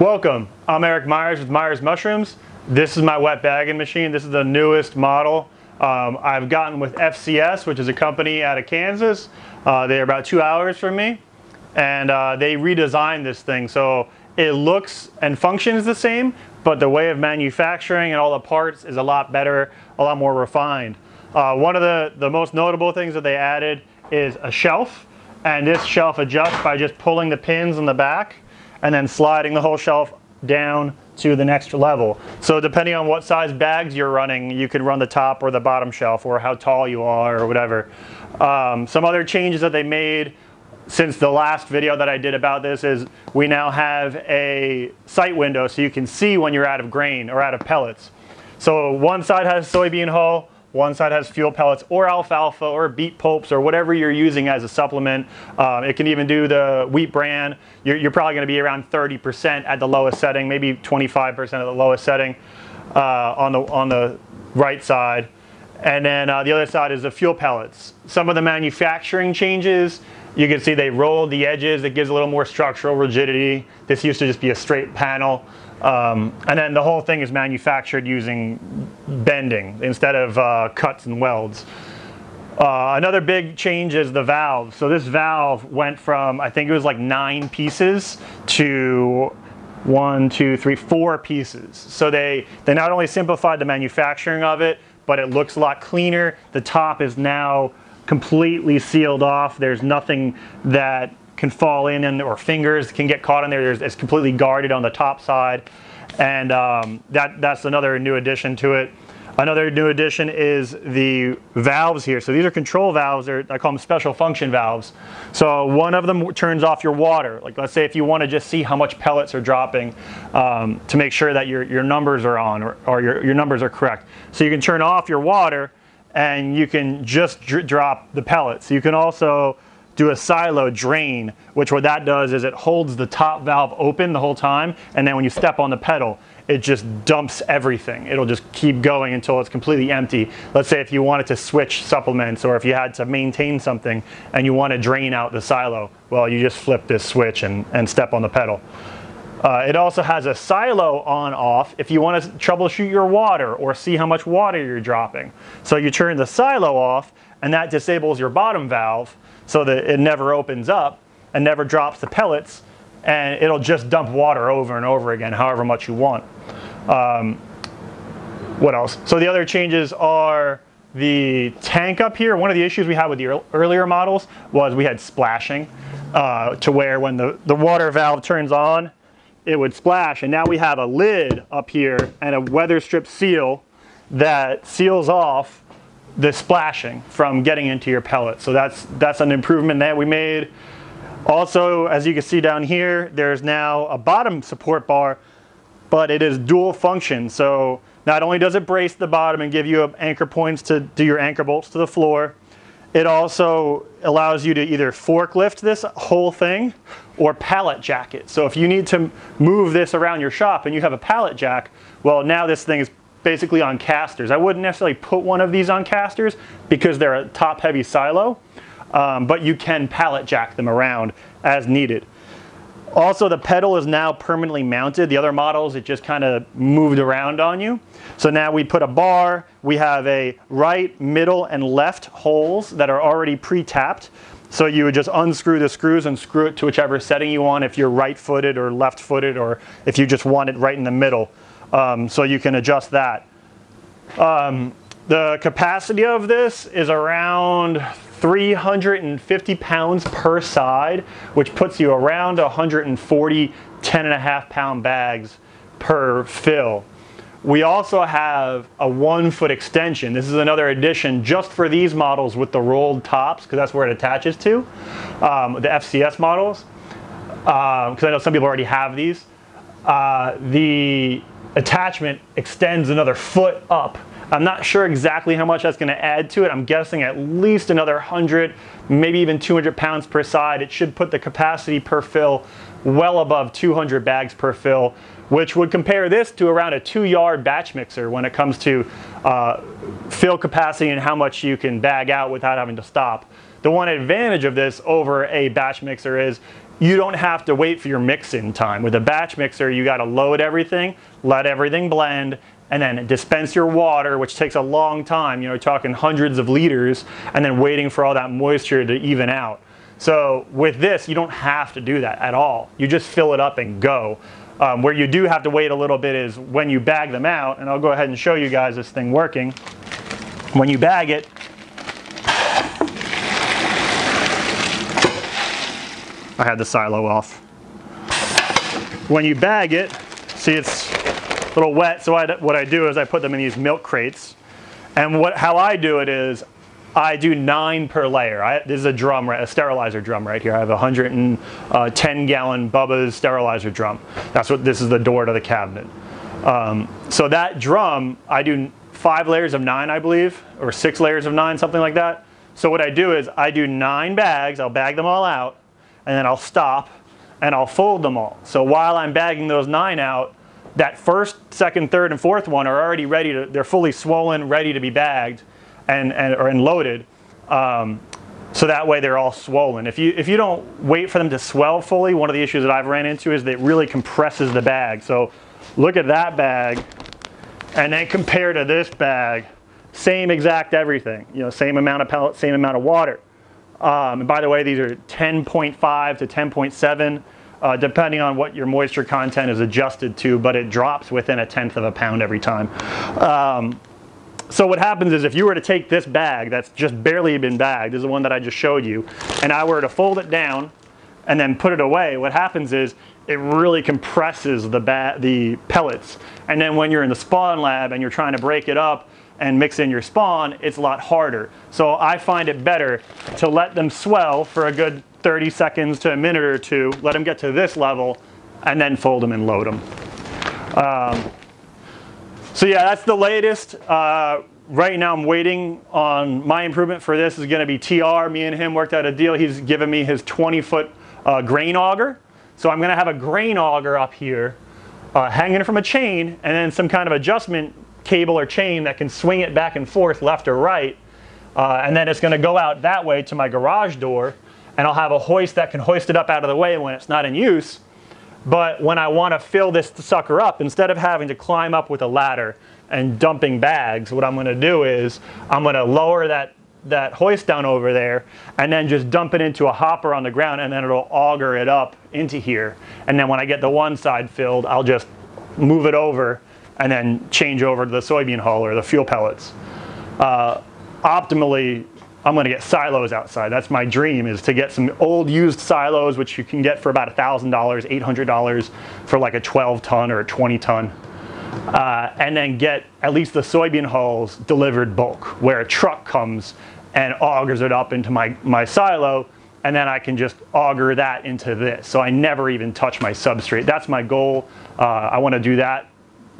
Welcome, I'm Eric Myers with Myers Mushrooms. This is my wet bagging machine. This is the newest model um, I've gotten with FCS, which is a company out of Kansas. Uh, they're about two hours from me, and uh, they redesigned this thing so it looks and functions the same, but the way of manufacturing and all the parts is a lot better, a lot more refined. Uh, one of the, the most notable things that they added is a shelf, and this shelf adjusts by just pulling the pins in the back and then sliding the whole shelf down to the next level. So depending on what size bags you're running, you can run the top or the bottom shelf or how tall you are or whatever. Um, some other changes that they made since the last video that I did about this is we now have a sight window so you can see when you're out of grain or out of pellets. So one side has soybean hull, one side has fuel pellets or alfalfa or beet pulps or whatever you're using as a supplement. Um, it can even do the wheat bran. You're, you're probably going to be around 30% at the lowest setting, maybe 25% at the lowest setting uh, on the on the right side. And then uh, the other side is the fuel pellets. Some of the manufacturing changes, you can see they rolled the edges. It gives a little more structural rigidity. This used to just be a straight panel. Um, and then the whole thing is manufactured using bending instead of uh, cuts and welds. Uh, another big change is the valve. So this valve went from, I think it was like nine pieces to one, two, three, four pieces. So they, they not only simplified the manufacturing of it, but it looks a lot cleaner. The top is now completely sealed off. There's nothing that can fall in and or fingers can get caught in there. There's, it's completely guarded on the top side. And um, that, that's another new addition to it. Another new addition is the valves here. So these are control valves. I call them special function valves. So one of them turns off your water. Like let's say if you want to just see how much pellets are dropping um, to make sure that your, your numbers are on or, or your, your numbers are correct. So you can turn off your water and you can just dr drop the pellets. You can also do a silo drain, which what that does is it holds the top valve open the whole time, and then when you step on the pedal, it just dumps everything. It'll just keep going until it's completely empty. Let's say if you wanted to switch supplements or if you had to maintain something and you want to drain out the silo, well, you just flip this switch and, and step on the pedal. Uh, it also has a silo on off if you want to troubleshoot your water or see how much water you're dropping. So you turn the silo off and that disables your bottom valve so that it never opens up and never drops the pellets and it'll just dump water over and over again however much you want. Um, what else? So the other changes are the tank up here. One of the issues we had with the earlier models was we had splashing uh, to where when the, the water valve turns on, it would splash. And now we have a lid up here and a weather strip seal that seals off the splashing from getting into your pellet. So that's, that's an improvement that we made. Also, as you can see down here, there's now a bottom support bar, but it is dual function. So not only does it brace the bottom and give you anchor points to do your anchor bolts to the floor, it also allows you to either forklift this whole thing or pallet jack it. So if you need to move this around your shop and you have a pallet jack, well now this thing is basically on casters. I wouldn't necessarily put one of these on casters because they're a top heavy silo, um, but you can pallet jack them around as needed. Also, the pedal is now permanently mounted. The other models, it just kind of moved around on you. So now we put a bar, we have a right, middle, and left holes that are already pre-tapped. So you would just unscrew the screws and screw it to whichever setting you want if you're right-footed or left-footed or if you just want it right in the middle. Um, so you can adjust that. Um, the capacity of this is around 350 pounds per side, which puts you around 140 10 and a half pound bags per fill. We also have a one foot extension. This is another addition just for these models with the rolled tops, because that's where it attaches to, um, the FCS models, because uh, I know some people already have these. Uh, the attachment extends another foot up. I'm not sure exactly how much that's going to add to it. I'm guessing at least another 100, maybe even 200 pounds per side. It should put the capacity per fill well above 200 bags per fill, which would compare this to around a two yard batch mixer when it comes to uh, fill capacity and how much you can bag out without having to stop. The one advantage of this over a batch mixer is you don't have to wait for your mix-in time. With a batch mixer, you got to load everything, let everything blend, and then dispense your water, which takes a long time. You know, talking hundreds of liters, and then waiting for all that moisture to even out. So with this, you don't have to do that at all. You just fill it up and go. Um, where you do have to wait a little bit is when you bag them out, and I'll go ahead and show you guys this thing working. When you bag it, I had the silo off. When you bag it, see it's a little wet, so I, what I do is I put them in these milk crates. And what, how I do it is I do nine per layer. I, this is a drum, a sterilizer drum right here. I have a 110 uh, gallon Bubba's sterilizer drum. That's what this is the door to the cabinet. Um, so that drum, I do five layers of nine, I believe, or six layers of nine, something like that. So what I do is I do nine bags, I'll bag them all out, and then I'll stop and I'll fold them all. So while I'm bagging those nine out, that first, second, third, and fourth one are already ready to, they're fully swollen, ready to be bagged and, and, or, and loaded. Um, so that way they're all swollen. If you, if you don't wait for them to swell fully, one of the issues that I've ran into is that it really compresses the bag. So look at that bag and then compare to this bag, same exact everything, you know, same amount of pellet, same amount of water. Um, and by the way, these are 10.5 to 10.7, uh, depending on what your moisture content is adjusted to, but it drops within a tenth of a pound every time. Um, so what happens is if you were to take this bag that's just barely been bagged, this is the one that I just showed you, and I were to fold it down and then put it away, what happens is it really compresses the, the pellets. And then when you're in the spawn lab and you're trying to break it up, and mix in your spawn, it's a lot harder. So I find it better to let them swell for a good 30 seconds to a minute or two, let them get to this level, and then fold them and load them. Um, so yeah, that's the latest. Uh, right now I'm waiting on my improvement for this is gonna be TR. Me and him worked out a deal. He's given me his 20 foot uh, grain auger. So I'm gonna have a grain auger up here uh, hanging from a chain and then some kind of adjustment cable or chain that can swing it back and forth left or right. Uh, and then it's going to go out that way to my garage door and I'll have a hoist that can hoist it up out of the way when it's not in use. But when I want to fill this sucker up, instead of having to climb up with a ladder and dumping bags, what I'm going to do is I'm going to lower that, that hoist down over there and then just dump it into a hopper on the ground and then it'll auger it up into here. And then when I get the one side filled, I'll just move it over and then change over to the soybean hull or the fuel pellets. Uh, optimally, I'm to get silos outside. That's my dream is to get some old used silos, which you can get for about $1,000, $800 for like a 12 ton or a 20 ton. Uh, and then get at least the soybean hulls delivered bulk, where a truck comes and augers it up into my, my silo, and then I can just auger that into this. So I never even touch my substrate. That's my goal. Uh, I want to do that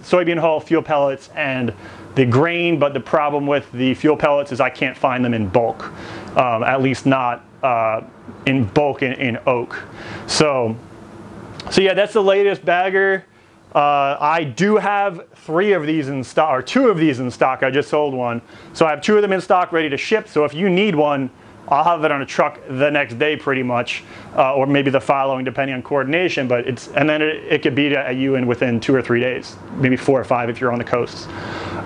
soybean hull, fuel pellets, and the grain, but the problem with the fuel pellets is I can't find them in bulk, um, at least not uh, in bulk in, in, oak. So, so yeah, that's the latest bagger. Uh, I do have three of these in stock, or two of these in stock. I just sold one. So I have two of them in stock ready to ship. So if you need one, I'll have it on a truck the next day pretty much, uh, or maybe the following depending on coordination, but it's, and then it, it could be at you in within two or three days, maybe four or five if you're on the coasts.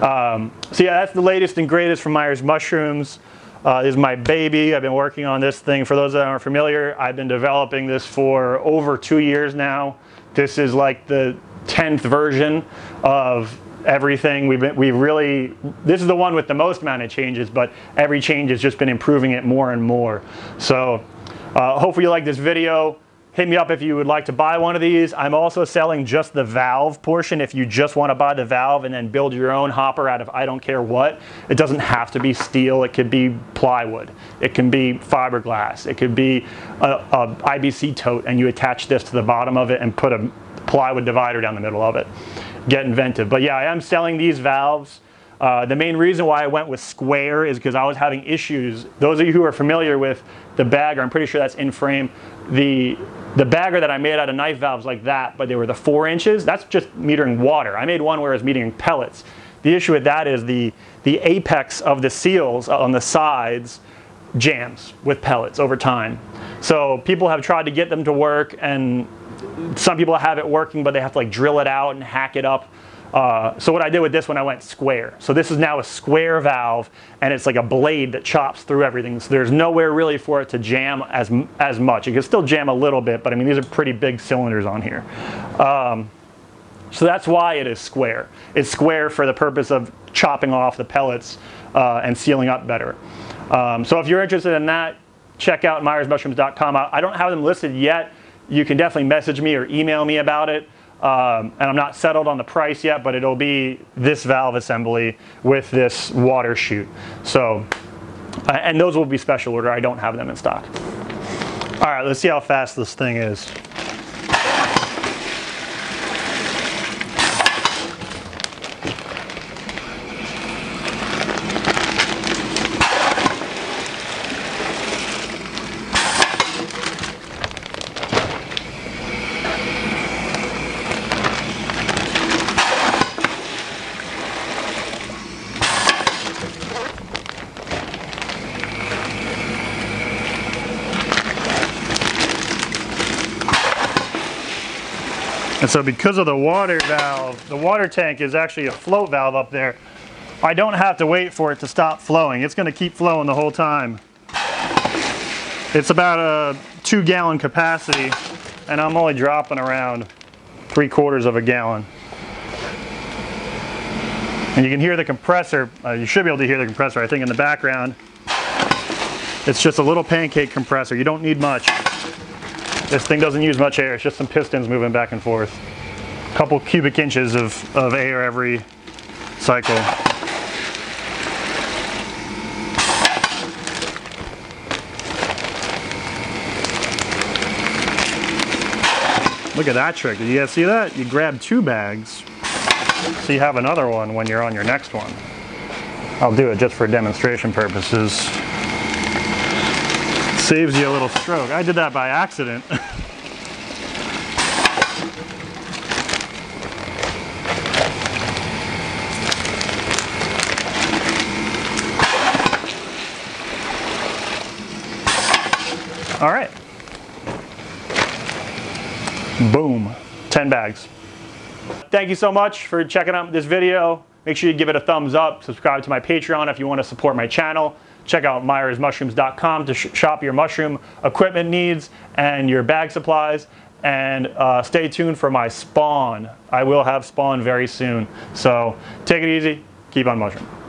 Um, so yeah, that's the latest and greatest from Myers Mushrooms. Uh, is my baby. I've been working on this thing. For those that aren't familiar, I've been developing this for over two years now. This is like the 10th version of everything. We've been, we've really, this is the one with the most amount of changes, but every change has just been improving it more and more. So uh, hopefully you like this video. Hit me up if you would like to buy one of these. I'm also selling just the valve portion if you just want to buy the valve and then build your own hopper out of I don't care what. It doesn't have to be steel. It could be plywood. It can be fiberglass. It could be a, a IBC tote and you attach this to the bottom of it and put a plywood divider down the middle of it get inventive. But yeah, I am selling these valves. Uh, the main reason why I went with square is because I was having issues. Those of you who are familiar with the bagger, I'm pretty sure that's in frame. The, the bagger that I made out of knife valves like that, but they were the four inches, that's just metering water. I made one where it was metering pellets. The issue with that is the, the apex of the seals on the sides jams with pellets over time. So people have tried to get them to work and some people have it working, but they have to like drill it out and hack it up. Uh, so what I did with this one, I went square. So this is now a square valve, and it's like a blade that chops through everything. So there's nowhere really for it to jam as as much. It can still jam a little bit, but I mean these are pretty big cylinders on here. Um, so that's why it is square. It's square for the purpose of chopping off the pellets uh, and sealing up better. Um, so if you're interested in that, check out myersmushrooms.com. I don't have them listed yet. You can definitely message me or email me about it. Um, and I'm not settled on the price yet, but it'll be this valve assembly with this water chute. So, uh, and those will be special order. I don't have them in stock. All right, let's see how fast this thing is. And so because of the water valve, the water tank is actually a float valve up there. I don't have to wait for it to stop flowing. It's gonna keep flowing the whole time. It's about a two gallon capacity and I'm only dropping around three quarters of a gallon. And you can hear the compressor, uh, you should be able to hear the compressor I think in the background. It's just a little pancake compressor, you don't need much. This thing doesn't use much air, it's just some pistons moving back and forth. A couple cubic inches of, of air every cycle. Look at that trick. Did you guys see that? You grab two bags, so you have another one when you're on your next one. I'll do it just for demonstration purposes saves you a little stroke. I did that by accident. All right. Boom, 10 bags. Thank you so much for checking out this video. Make sure you give it a thumbs up, subscribe to my Patreon if you want to support my channel. Check out myersmushrooms.com to sh shop your mushroom equipment needs and your bag supplies. And uh, stay tuned for my spawn. I will have spawn very soon. So take it easy, keep on mushroom.